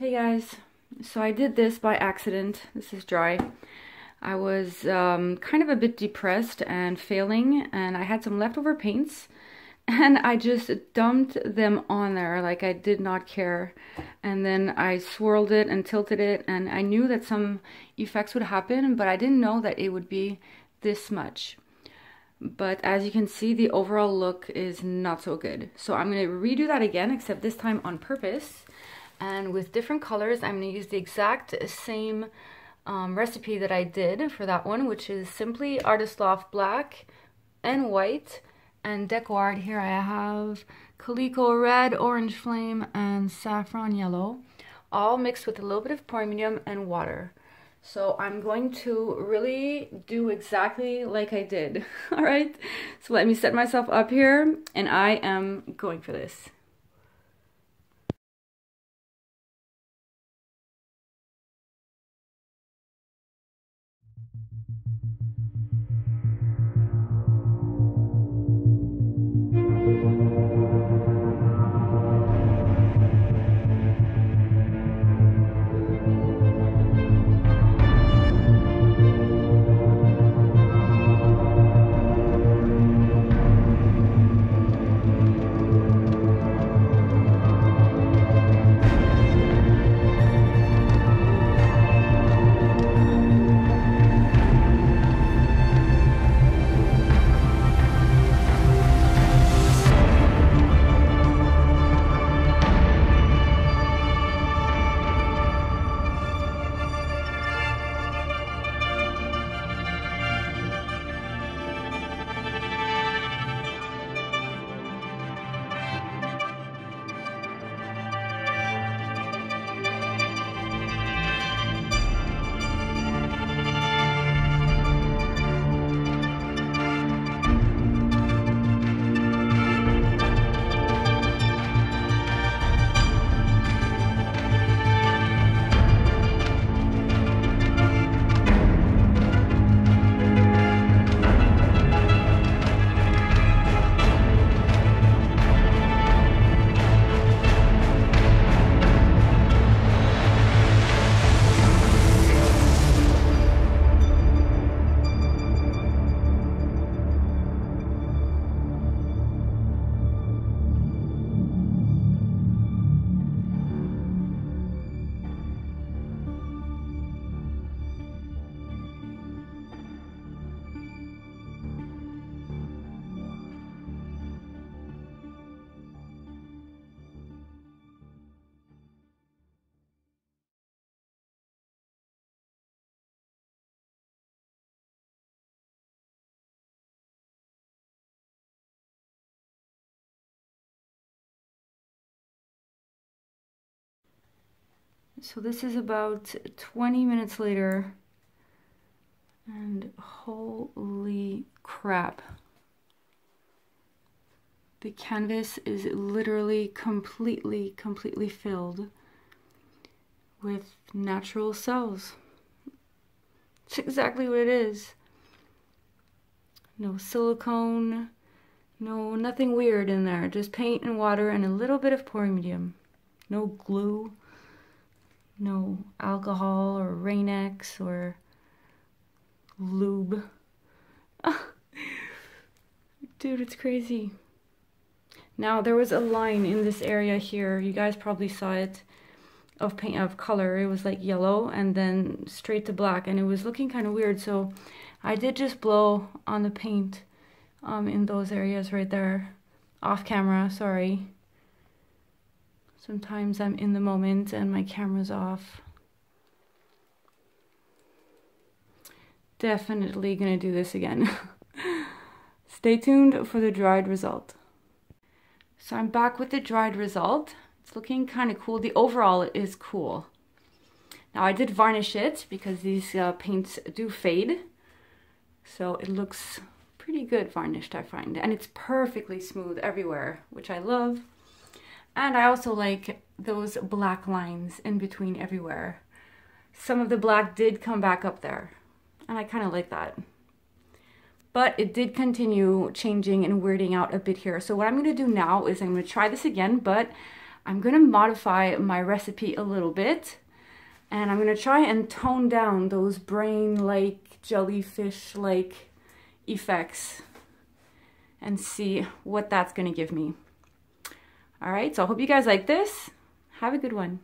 Hey guys, so I did this by accident. This is dry. I was um, kind of a bit depressed and failing and I had some leftover paints and I just dumped them on there like I did not care. And then I swirled it and tilted it and I knew that some effects would happen but I didn't know that it would be this much. But as you can see, the overall look is not so good. So I'm going to redo that again, except this time on purpose and with different colors I'm going to use the exact same um, recipe that I did for that one which is simply Artist Loft black and white and DecoArt here I have calico red, orange flame and saffron yellow all mixed with a little bit of medium and water. So I'm going to really do exactly like I did. All right. So let me set myself up here and I am going for this. So this is about 20 minutes later and holy crap. The canvas is literally completely, completely filled with natural cells. It's exactly what it is. No silicone, no, nothing weird in there. Just paint and water and a little bit of pouring medium. No glue no alcohol or Rain-X or lube. Dude, it's crazy. Now, there was a line in this area here. You guys probably saw it of paint of color. It was like yellow and then straight to black and it was looking kind of weird. So I did just blow on the paint um, in those areas right there off camera, sorry. Sometimes I'm in the moment and my camera's off. Definitely gonna do this again. Stay tuned for the dried result. So I'm back with the dried result. It's looking kind of cool. The overall is cool. Now I did varnish it because these uh, paints do fade. So it looks pretty good varnished, I find. And it's perfectly smooth everywhere, which I love. And I also like those black lines in between everywhere. Some of the black did come back up there, and I kind of like that. But it did continue changing and weirding out a bit here. So what I'm going to do now is I'm going to try this again, but I'm gonna modify my recipe a little bit and I'm gonna try and tone down those brain-like, jellyfish-like effects and see what that's gonna give me. All right, so I hope you guys like this. Have a good one.